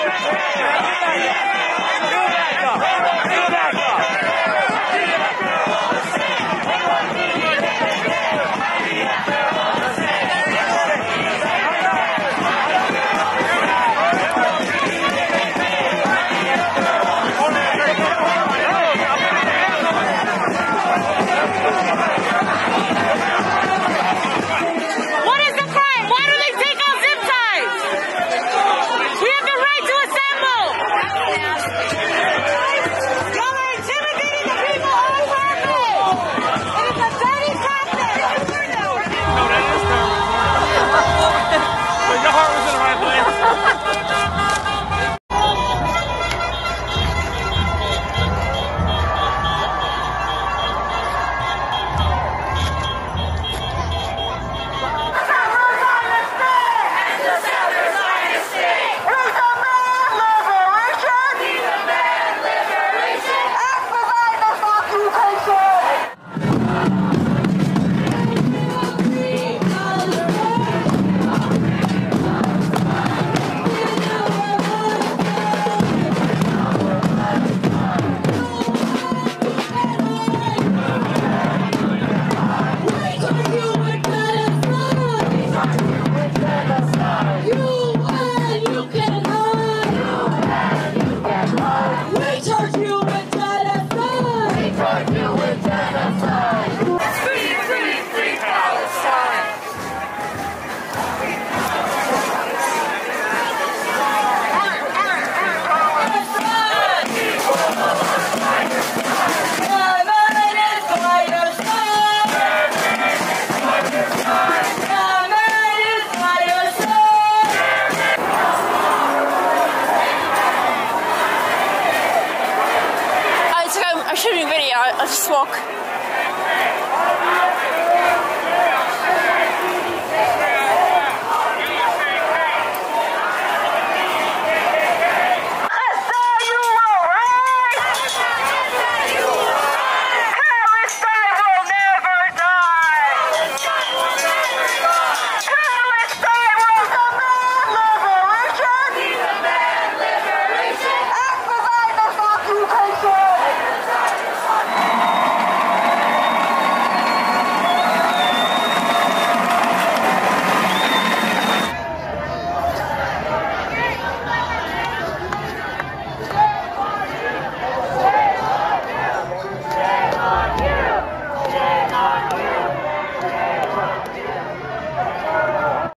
What pretty. I, I just walk.